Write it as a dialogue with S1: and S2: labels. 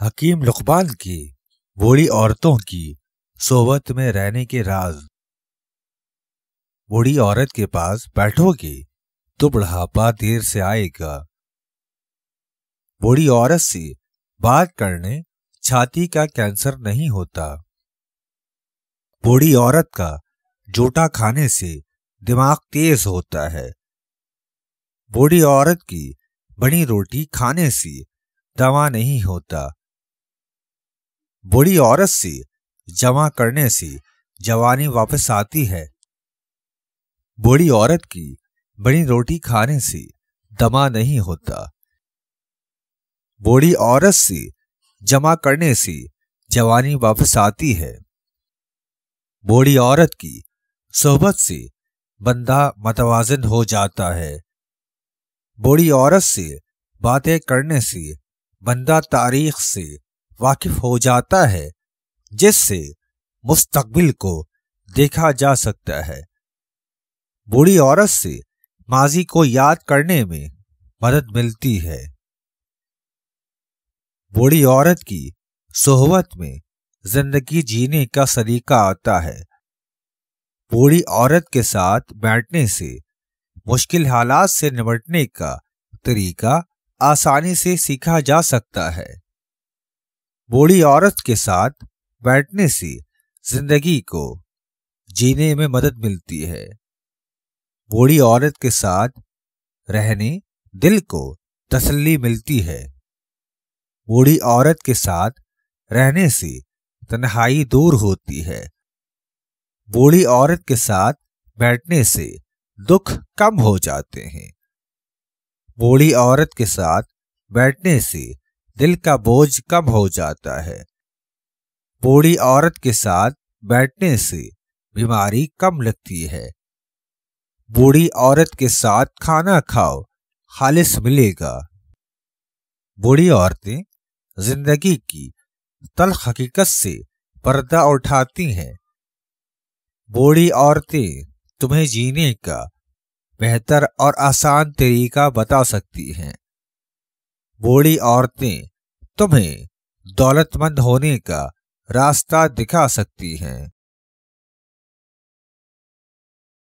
S1: हकीम लुकमान की, बूढ़ी औरतों की, सोबत में रहने के राज। बूढ़ी औरत के पास बैठोगे तो बुढ़ापा देर से आएगा। बूढ़ी औरत से बात करने छाती का कैंसर नहीं होता। बूढ़ी औरत का जोटा खाने से दिमाग तेज होता है। बूढ़ी औरत की बनी रोटी खाने से दवा नहीं होता। बूढ़ी औरत से, जमा करने से, जवानी वापस आती है। बूढ़ी औरत की बड़ी रोटी खाने से, दमा नहीं होता। बूढ़ी औरत से, जमा करने से, जवानी वापस आती है। बूढ़ी औरत की सोहबत से, बंदा मतवाजन हो जाता है। बूढ़ी औरत से, बातें करने से, बंदा तारीख से वाकिफ हो जाता है, जिससे मुस्तकबिल को देखा जा सकता है। बूढ़ी औरत से माजी को याद करने में मदद मिलती है। बूढ़ी औरत की सोहबत में ज़िंदगी जीने का सलीका आता है। बूढ़ी औरत के साथ बैठने से, मुश्किल हालात से निपटने का तरीका आसानी से सीखा जा सकता है। बूढ़ी औरत के साथ बैठने से ज़िंदगी को जीने में मदद मिलती है। बूढ़ी औरत के साथ रहने दिल को तसल्ली मिलती है। बूढ़ी औरत के साथ रहने से तन्हाई दूर होती है। बूढ़ी औरत के साथ बैठने से दुख कम हो जाते हैं। बूढ़ी औरत के साथ बैठने से दिल का बोझ कम हो जाता है। बूढ़ी औरत के साथ बैठने से बीमारी कम लगती है। बूढ़ी औरत के साथ खाना खाओ, खालिश मिलेगा। बूढ़ी औरतें ज़िंदगी की तल हकीकत से पर्दा उठाती हैं। बूढ़ी औरतें तुम्हें जीने का बेहतर और आसान तरीका बता सकती हैं। बूढ़ी औरतें तुम्हें दौलतमंद होने का रास्ता दिखा सकती हैं।